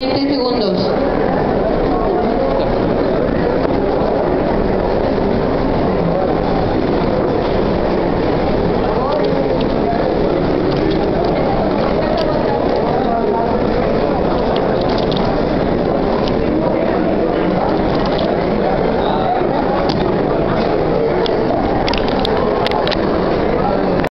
It is